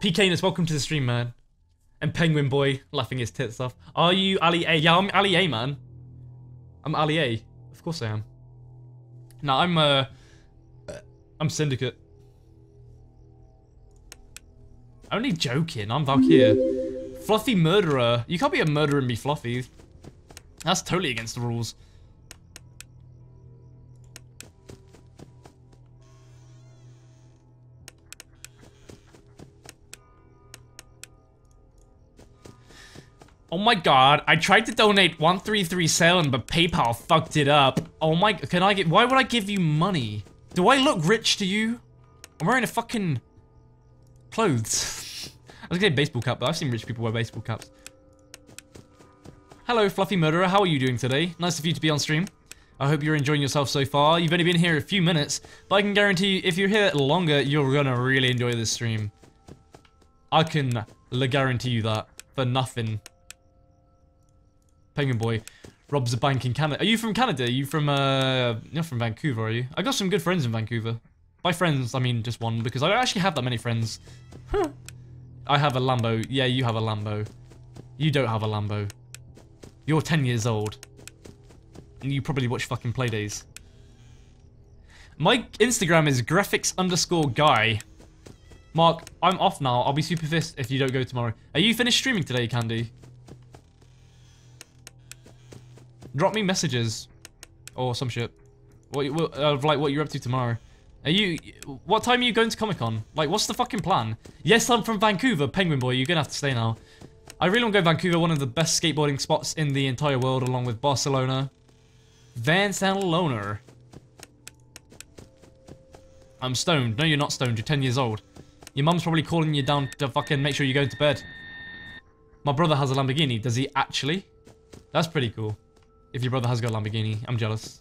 PKness, welcome to the stream, man. And Penguin Boy laughing his tits off. Are you Ali A? Yeah, I'm Ali A, man. I'm Ali A. Of course I am. No, I'm uh, I'm Syndicate. Only joking. I'm Valkia. Fluffy murderer. You can't be a murderer and be fluffy. That's totally against the rules. Oh my god, I tried to donate 1337 but PayPal fucked it up. Oh my, can I get, why would I give you money? Do I look rich to you? I'm wearing a fucking clothes. I was gonna say baseball cap, but I've seen rich people wear baseball caps. Hello, Fluffy Murderer. How are you doing today? Nice of you to be on stream. I hope you're enjoying yourself so far. You've only been here a few minutes, but I can guarantee you, if you're here longer, you're gonna really enjoy this stream. I can guarantee you that for nothing. Penguin Boy robs a bank in Canada. Are you from Canada? Are you from, uh, you're from Vancouver, are you? I got some good friends in Vancouver. By friends, I mean just one, because I don't actually have that many friends. Huh. I have a Lambo. Yeah, you have a Lambo. You don't have a Lambo. You're 10 years old. And you probably watch fucking Playdays. My Instagram is graphics underscore guy. Mark, I'm off now. I'll be super pissed if you don't go tomorrow. Are you finished streaming today, Candy? Drop me messages. Or some shit. What, what uh, like what you're up to tomorrow. Are you, what time are you going to Comic Con? Like, what's the fucking plan? Yes, I'm from Vancouver, Penguin Boy, you're gonna have to stay now. I really want to go Vancouver, one of the best skateboarding spots in the entire world, along with Barcelona. Van Loner. I'm stoned. No, you're not stoned, you're 10 years old. Your mum's probably calling you down to fucking make sure you go to bed. My brother has a Lamborghini, does he actually? That's pretty cool. If your brother has got a Lamborghini, I'm jealous.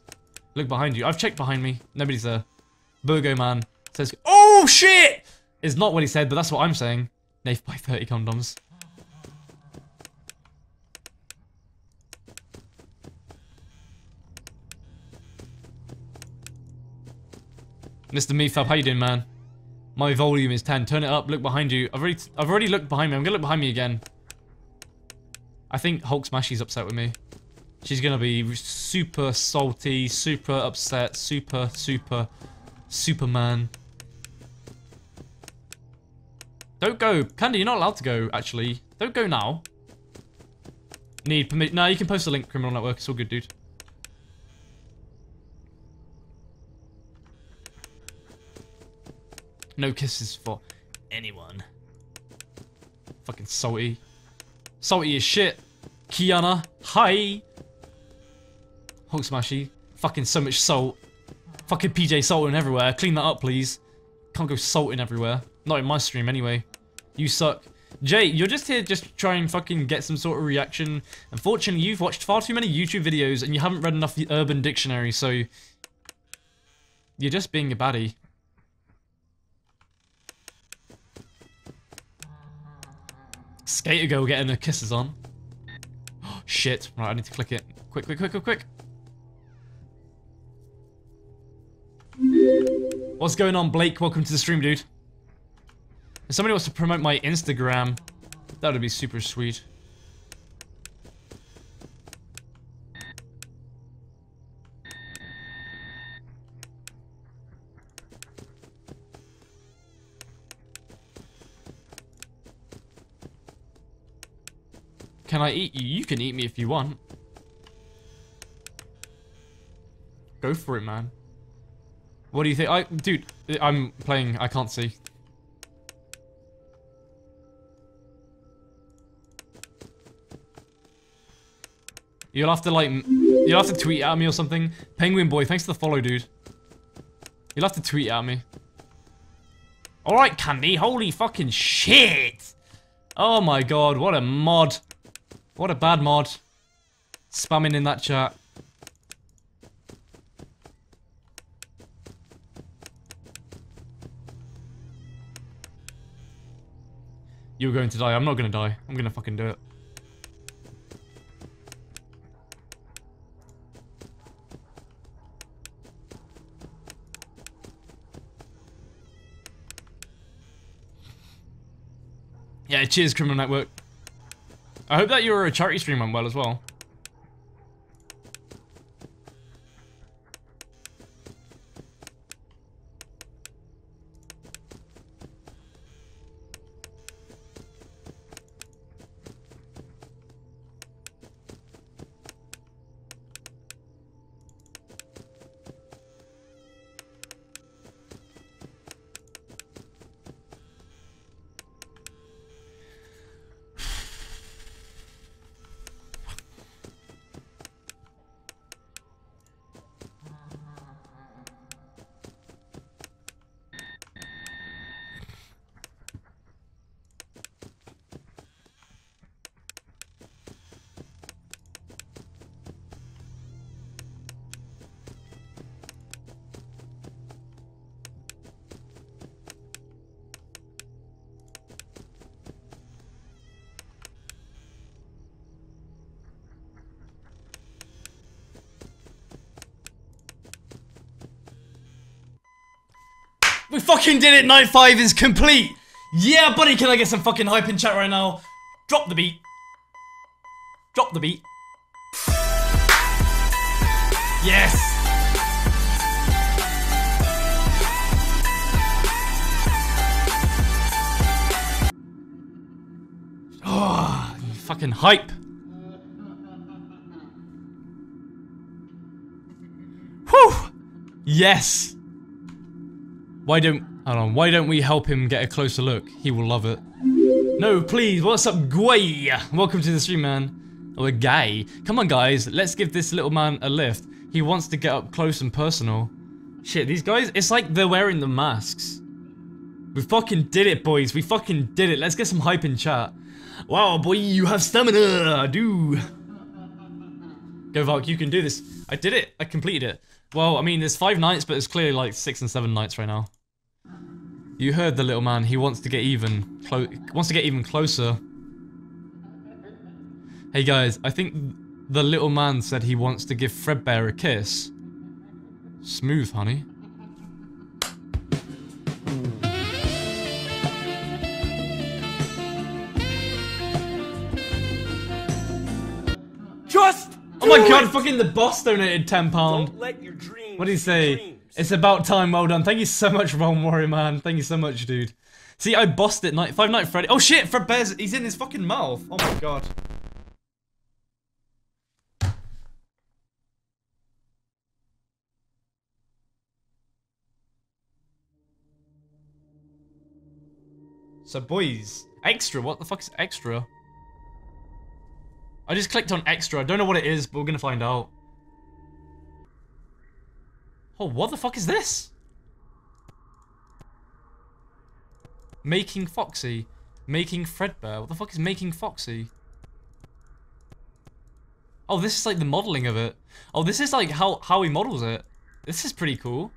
Look behind you. I've checked behind me. Nobody's there. Burgo Man says, Oh shit! Is not what he said, but that's what I'm saying. Nafe buy 30 condoms. Mr. Meefab, how you doing, man? My volume is 10. Turn it up. Look behind you. I've already, I've already looked behind me. I'm gonna look behind me again. I think Hulk Smashy's upset with me. She's gonna be super salty, super upset, super, super, Superman. Don't go. Candy, you're not allowed to go, actually. Don't go now. Need permit. No, you can post a link, Criminal Network. It's all good, dude. No kisses for anyone. Fucking salty. Salty as shit. Kiana, hi. Hulk Smashy. Fucking so much salt. Fucking PJ salting everywhere. Clean that up, please. Can't go salting everywhere. Not in my stream, anyway. You suck. Jay, you're just here just trying and fucking get some sort of reaction. Unfortunately, you've watched far too many YouTube videos and you haven't read enough the Urban Dictionary, so... You're just being a baddie. Skater girl getting her kisses on. Shit. Right, I need to click it. Quick, quick, quick, quick, quick. What's going on, Blake? Welcome to the stream, dude. If somebody wants to promote my Instagram, that would be super sweet. Can I eat you? You can eat me if you want. Go for it, man. What do you think? I, dude, I'm playing. I can't see. You'll have to like, you'll have to tweet at me or something. Penguin boy, thanks for the follow, dude. You'll have to tweet at me. Alright, Candy, holy fucking shit! Oh my god, what a mod. What a bad mod. Spamming in that chat. You're going to die. I'm not going to die. I'm going to fucking do it. Yeah, cheers, Criminal Network. I hope that your charity stream went well as well. We fucking did it! Night 5 is complete! Yeah, buddy, can I get some fucking hype in chat right now? Drop the beat. Drop the beat. Yes! Oh, fucking hype. Whew! Yes! Why don't hold on? Why don't we help him get a closer look? He will love it. No, please. What's up, Gway? Welcome to the stream, man. Oh, a guy. Come on, guys. Let's give this little man a lift. He wants to get up close and personal. Shit, these guys. It's like they're wearing the masks. We fucking did it, boys. We fucking did it. Let's get some hype in chat. Wow, boy, you have stamina. I do. Go, Valk. You can do this. I did it. I completed it. Well, I mean, there's five nights, but it's clearly like six and seven nights right now. You heard the little man. He wants to get even close. Wants to get even closer. Hey guys, I think the little man said he wants to give Fredbear a kiss. Smooth, honey. Just Oh my god, it! fucking the boss donated £10. Don't let your dreams What do you say? It's about time, well done. Thank you so much, Realm Warrior, man. Thank you so much, dude. See, I bossed it, night Five Night Freddy. Oh shit, Fredbear's, he's in his fucking mouth. Oh my god. So boys, extra, what the fuck is extra? I just clicked on extra, I don't know what it is, but we're gonna find out. Oh, what the fuck is this? Making Foxy. Making Fredbear. What the fuck is making Foxy? Oh, this is like the modeling of it. Oh, this is like how, how he models it. This is pretty cool.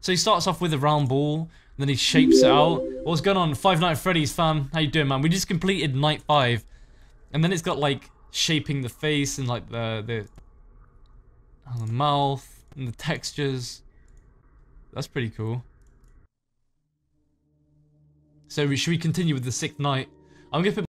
So he starts off with a round ball, then he shapes it out. What's going on? Five Night Freddy's fam. How you doing, man? We just completed night five. And then it's got like shaping the face and like the the, oh, the mouth and the textures. That's pretty cool. So should we continue with the sixth night? I'm gonna put